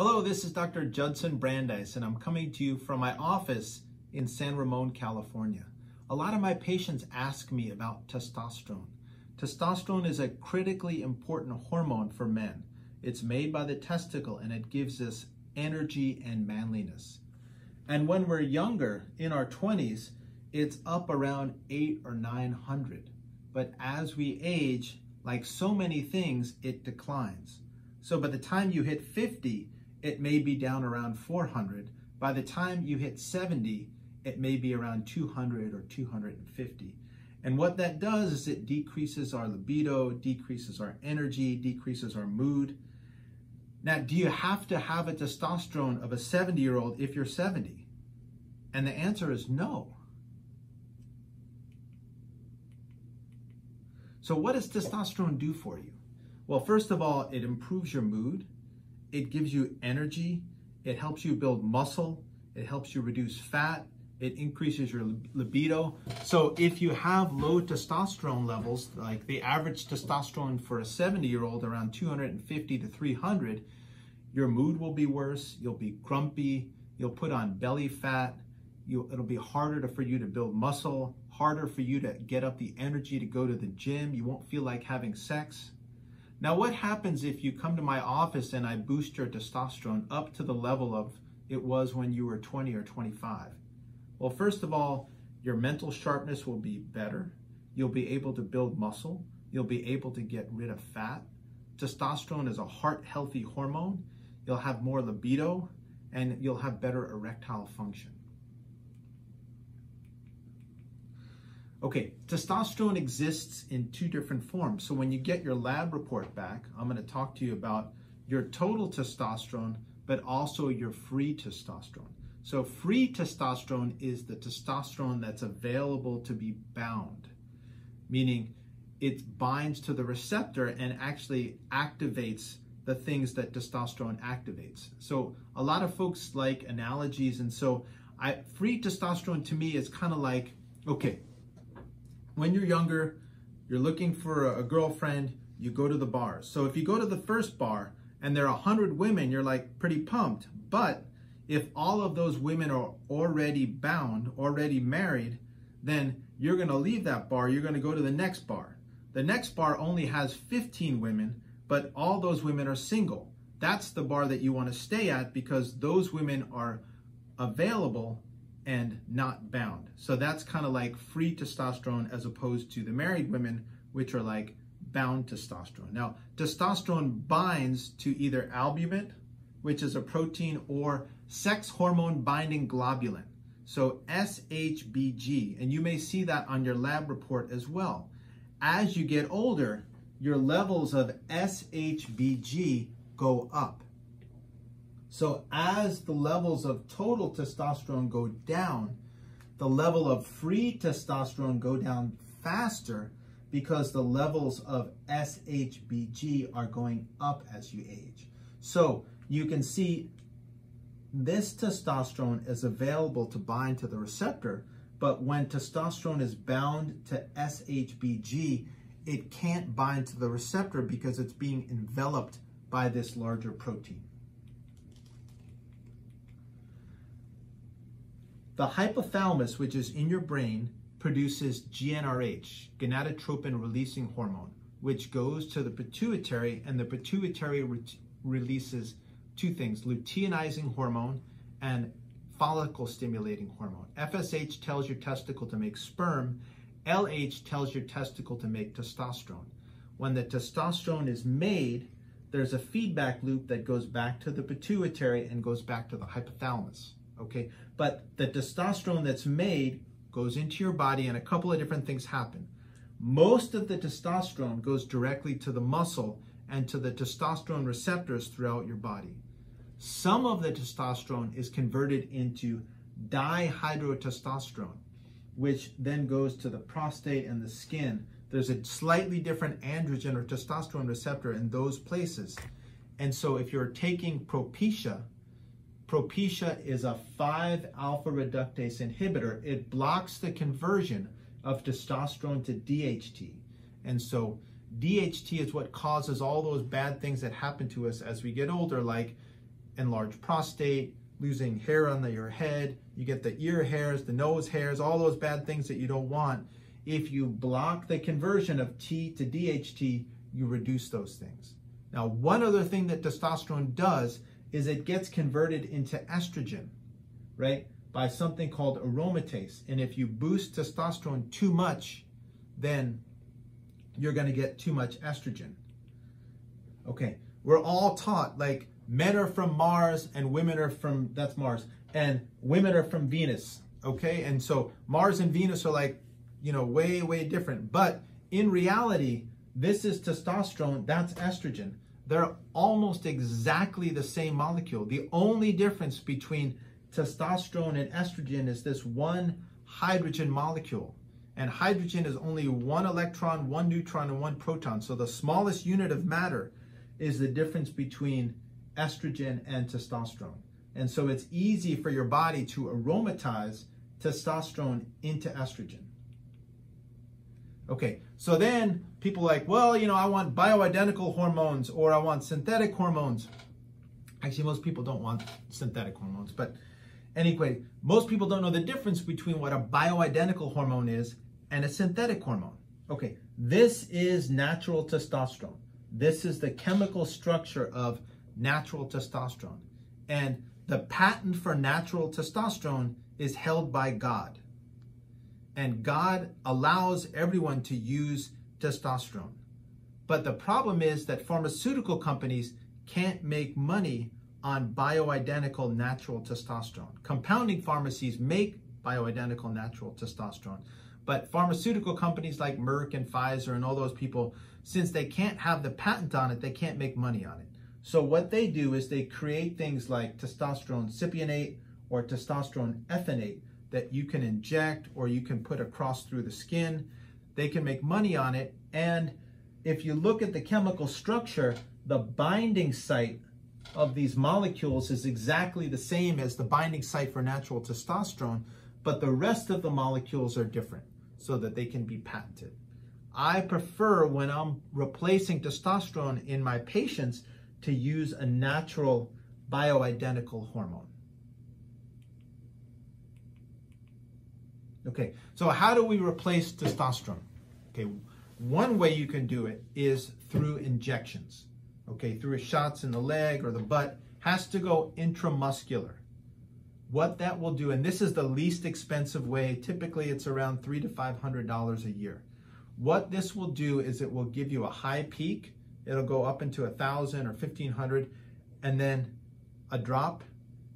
Hello, this is Dr. Judson Brandeis, and I'm coming to you from my office in San Ramon, California. A lot of my patients ask me about testosterone. Testosterone is a critically important hormone for men. It's made by the testicle and it gives us energy and manliness. And when we're younger, in our 20s, it's up around 8 or 900. But as we age, like so many things, it declines. So by the time you hit 50, it may be down around 400. By the time you hit 70, it may be around 200 or 250. And what that does is it decreases our libido, decreases our energy, decreases our mood. Now, do you have to have a testosterone of a 70 year old if you're 70? And the answer is no. So, what does testosterone do for you? Well, first of all, it improves your mood, it gives you energy, it helps you build muscle, it helps you reduce fat, it increases your libido. So if you have low testosterone levels, like the average testosterone for a 70 year old around 250 to 300, your mood will be worse, you'll be grumpy, you'll put on belly fat, you, it'll be harder to, for you to build muscle, harder for you to get up the energy to go to the gym, you won't feel like having sex. Now, what happens if you come to my office and I boost your testosterone up to the level of it was when you were 20 or 25? Well, first of all, your mental sharpness will be better. You'll be able to build muscle. You'll be able to get rid of fat. Testosterone is a heart healthy hormone. You'll have more libido and you'll have better erectile function. Okay, testosterone exists in two different forms. So when you get your lab report back, I'm going to talk to you about your total testosterone, but also your free testosterone. So free testosterone is the testosterone that's available to be bound, meaning it binds to the receptor and actually activates the things that testosterone activates. So a lot of folks like analogies, and so I, free testosterone to me is kind of like, okay, when you're younger, you're looking for a, girlfriend, you go to the bars. So if you go to the first bar and there are 100 women, you're like pretty pumped. But if all of those women are already bound, already married, then you're going to leave that bar. You're going to go to the next bar. The next bar only has 15 women, but all those women are single. That's the bar that you want to stay at because those women are available and not bound. So that's kind of like free testosterone as opposed to the married women, which are like bound testosterone. Now, testosterone binds to either albumin, which is a protein, or sex hormone binding globulin. So SHBG, and you may see that on your lab report as well. As you get older, your levels of SHBG go up. So as the levels of total testosterone go down, the level of free testosterone go down faster because the levels of SHBG are going up as you age. So you can see this testosterone is available to bind to the receptor, but when testosterone is bound to SHBG, it can't bind to the receptor because it's being enveloped by this larger protein. The hypothalamus, which is in your brain, produces GnRH, gonadotropin releasing hormone, which goes to the pituitary, and the pituitary re releases two things luteinizing hormone and follicle stimulating hormone. FSH tells your testicle to make sperm, LH tells your testicle to make testosterone. When the testosterone is made, there's a feedback loop that goes back to the pituitary and goes back to the hypothalamus okay? But the testosterone that's made goes into your body and a couple of different things happen. Most of the testosterone goes directly to the muscle and to the testosterone receptors throughout your body. Some of the testosterone is converted into dihydrotestosterone, which then goes to the prostate and the skin. There's a slightly different androgen or testosterone receptor in those places. And so if you're taking Propecia, Propecia is a 5-alpha reductase inhibitor. It blocks the conversion of testosterone to DHT. And so DHT is what causes all those bad things that happen to us as we get older, like enlarged prostate, losing hair on the, your head, you get the ear hairs, the nose hairs, all those bad things that you don't want. If you block the conversion of T to DHT, you reduce those things. Now, one other thing that testosterone does is it gets converted into estrogen, right? By something called aromatase. And if you boost testosterone too much, then you're going to get too much estrogen. Okay, we're all taught like men are from Mars and women are from, that's Mars, and women are from Venus. Okay, and so Mars and Venus are like, you know, way, way different. But in reality, this is testosterone, that's estrogen. They're almost exactly the same molecule. The only difference between testosterone and estrogen is this one hydrogen molecule. And hydrogen is only one electron, one neutron, and one proton. So the smallest unit of matter is the difference between estrogen and testosterone. And so it's easy for your body to aromatize testosterone into estrogen. Okay, so then people like, well, you know, I want bioidentical hormones or I want synthetic hormones. Actually, most people don't want synthetic hormones, but anyway, most people don't know the difference between what a bioidentical hormone is and a synthetic hormone. Okay, this is natural testosterone. This is the chemical structure of natural testosterone. And the patent for natural testosterone is held by God. And God allows everyone to use testosterone. But the problem is that pharmaceutical companies can't make money on bioidentical natural testosterone. Compounding pharmacies make bioidentical natural testosterone. But pharmaceutical companies like Merck and Pfizer and all those people, since they can't have the patent on it, they can't make money on it. So what they do is they create things like testosterone cypionate or testosterone enanthate that you can inject or you can put across through the skin. They can make money on it. And if you look at the chemical structure, the binding site of these molecules is exactly the same as the binding site for natural testosterone, but the rest of the molecules are different so that they can be patented. I prefer when I'm replacing testosterone in my patients to use a natural bioidentical hormone. Okay, so how do we replace testosterone? Okay, one way you can do it is through injections. Okay, through shots in the leg or the butt, has to go intramuscular. What that will do, and this is the least expensive way, typically it's around three to five hundred dollars a year. What this will do is it will give you a high peak it'll go up into a thousand or 1500 and then a drop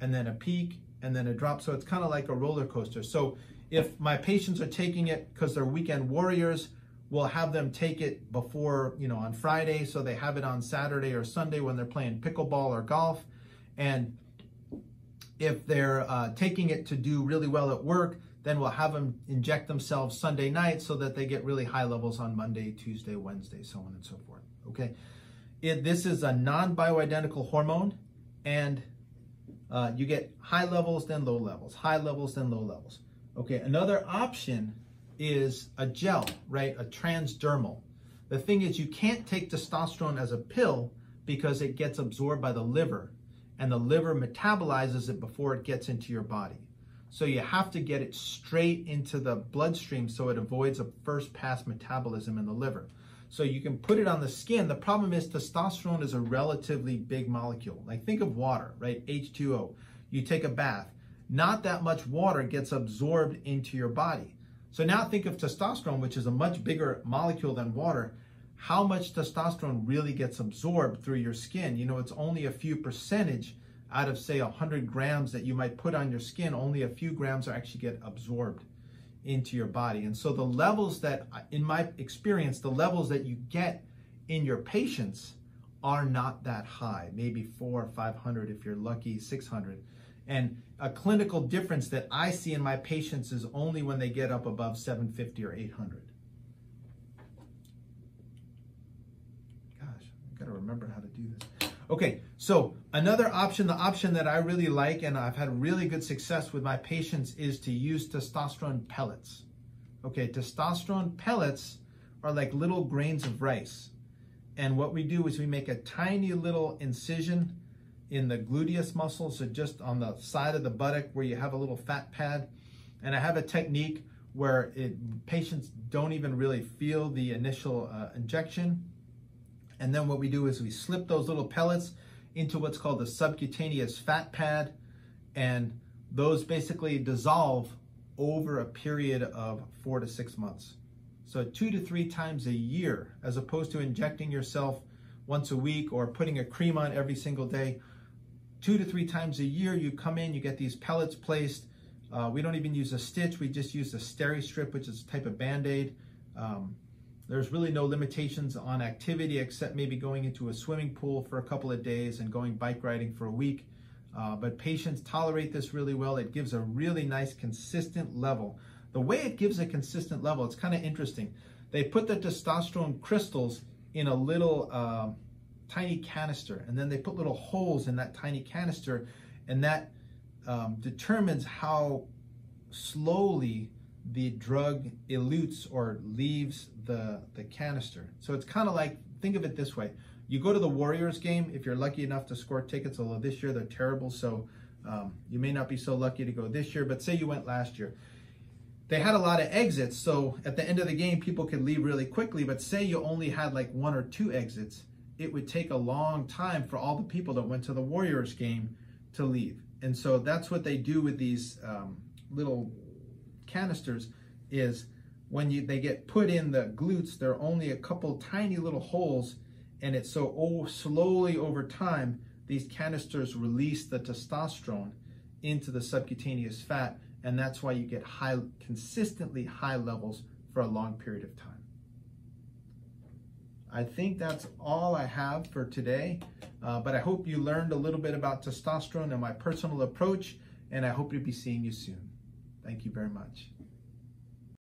and then a peak and then a drop. So it's kind of like a roller coaster. So if my patients are taking it because they're weekend warriors, we'll have them take it before, you know, on Friday. So they have it on Saturday or Sunday when they're playing pickleball or golf. And if they're uh, taking it to do really well at work, then we'll have them inject themselves Sunday night so that they get really high levels on Monday, Tuesday, Wednesday, so on and so forth okay? It, this is a non-bioidentical hormone, and uh, you get high levels, then low levels, high levels, then low levels. Okay, another option is a gel, right? A transdermal. The thing is, you can't take testosterone as a pill because it gets absorbed by the liver, and the liver metabolizes it before it gets into your body. So you have to get it straight into the bloodstream so it avoids a first pass metabolism in the liver. So you can put it on the skin. The problem is testosterone is a relatively big molecule. Like think of water, right? H2O. You take a bath. Not that much water gets absorbed into your body. So now think of testosterone, which is a much bigger molecule than water. How much testosterone really gets absorbed through your skin? You know, it's only a few percentage out of say 100 grams that you might put on your skin, only a few grams actually get absorbed into your body. And so the levels that, in my experience, the levels that you get in your patients are not that high, maybe four or 500 if you're lucky, 600. And a clinical difference that I see in my patients is only when they get up above 750 or 800. Gosh, I gotta remember how to do this. Okay, so another option, the option that I really like and I've had really good success with my patients is to use testosterone pellets. Okay, testosterone pellets are like little grains of rice. And what we do is we make a tiny little incision in the gluteus muscles, so just on the side of the buttock where you have a little fat pad. And I have a technique where it, patients don't even really feel the initial uh, injection. And then what we do is we slip those little pellets into what's called the subcutaneous fat pad, and those basically dissolve over a period of four to six months. So two to three times a year, as opposed to injecting yourself once a week or putting a cream on every single day. Two to three times a year, you come in, you get these pellets placed. Uh, we don't even use a stitch, we just use a steri-strip, which is a type of band-aid. Um, there's really no limitations on activity except maybe going into a swimming pool for a couple of days and going bike riding for a week. Uh, but patients tolerate this really well. It gives a really nice consistent level. The way it gives a consistent level, it's kind of interesting. They put the testosterone crystals in a little uh, tiny canister, and then they put little holes in that tiny canister, and that um, determines how slowly the drug elutes or leaves the, the canister. So it's kind of like, think of it this way. You go to the Warriors game, if you're lucky enough to score tickets, although this year they're terrible, so um, you may not be so lucky to go this year, but say you went last year. They had a lot of exits, so at the end of the game, people could leave really quickly, but say you only had like one or two exits, it would take a long time for all the people that went to the Warriors game to leave. And so that's what they do with these um, little canisters is when you they get put in the glutes, there are only a couple tiny little holes, and it's so oh, slowly over time, these canisters release the testosterone into the subcutaneous fat, and that's why you get high, consistently high levels for a long period of time. I think that's all I have for today, uh, but I hope you learned a little bit about testosterone and my personal approach, and I hope to be seeing you soon. Thank you very much.